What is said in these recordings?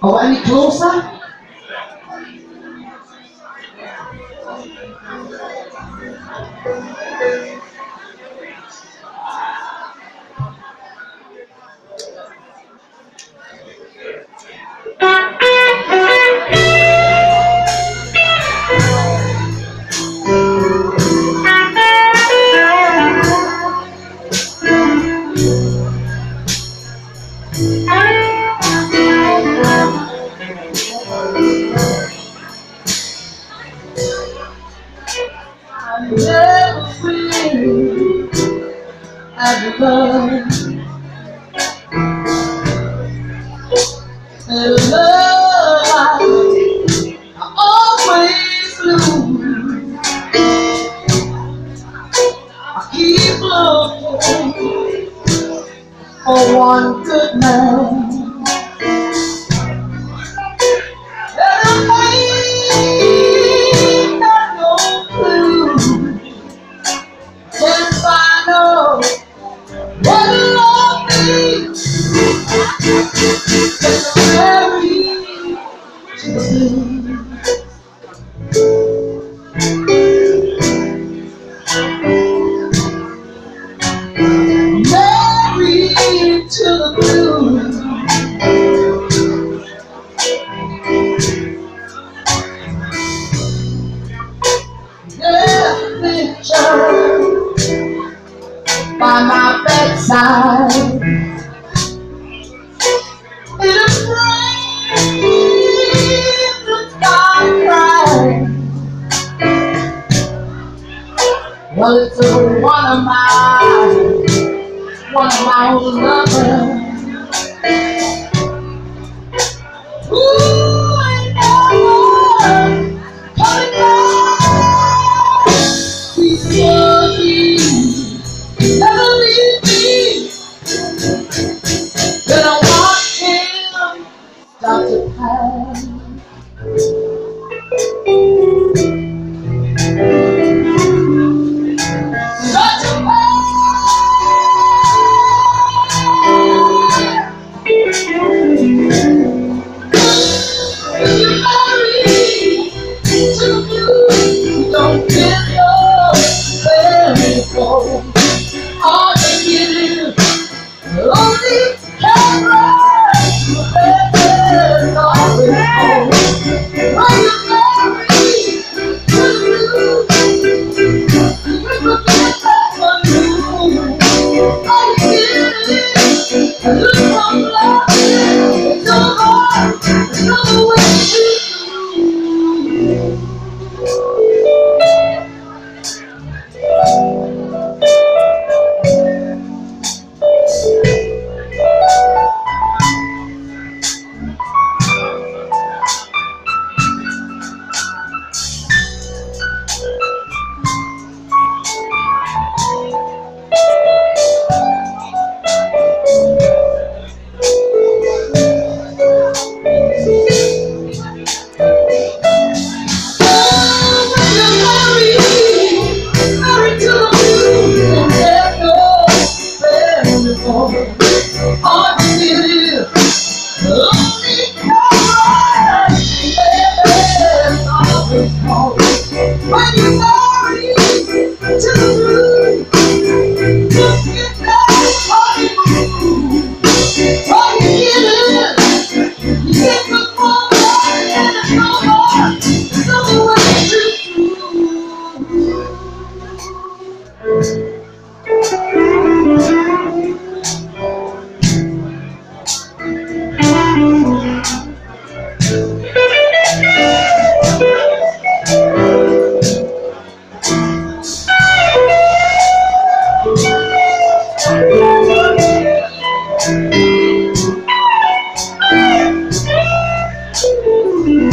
Oh, any closer? amor. side. And I'm crying. Well, it's one of my, one of my old lovers. Ooh. away.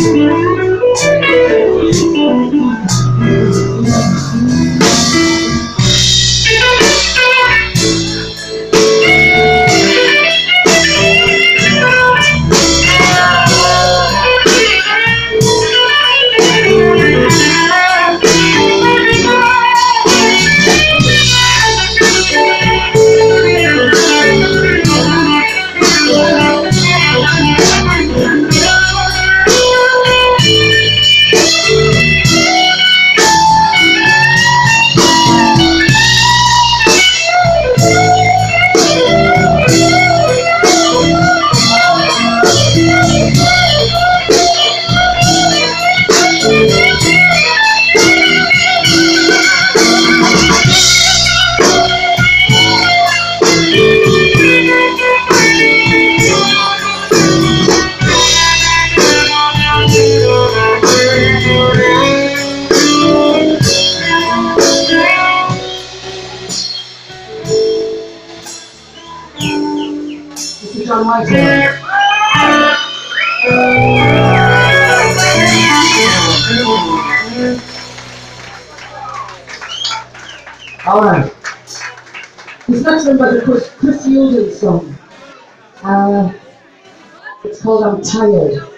Spirit. switch on my. Alright. This next one by the Chris, Chris Youlden song. Uh, it's called I'm Tired.